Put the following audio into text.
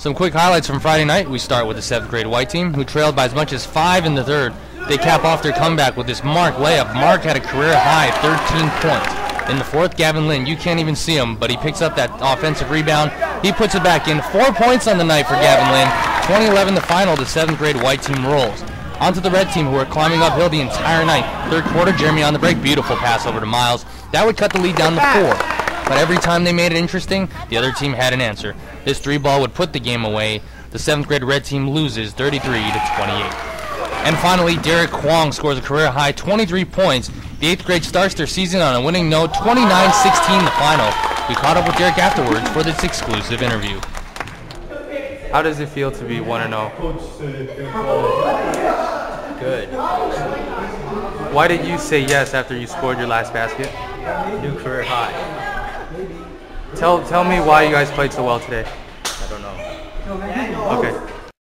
Some quick highlights from Friday night. We start with the seventh grade white team, who trailed by as much as five in the third. They cap off their comeback with this Mark layup. Mark had a career high 13 points. In the fourth, Gavin Lynn, you can't even see him, but he picks up that offensive rebound. He puts it back in. Four points on the night for Gavin Lynn. 2011 the final, the seventh grade white team rolls. Onto the red team, who are climbing uphill the entire night. Third quarter, Jeremy on the break. Beautiful pass over to Miles. That would cut the lead down to four. But every time they made it interesting, the other team had an answer. This three ball would put the game away. The seventh grade red team loses 33 to 28. And finally, Derek Kwong scores a career high 23 points. The eighth grade starts their season on a winning note, 29-16 the final. We caught up with Derek afterwards for this exclusive interview. How does it feel to be 1-0? Good. Why did you say yes after you scored your last basket? New career high. Tell, tell me why you guys played so well today. I don't know. Okay.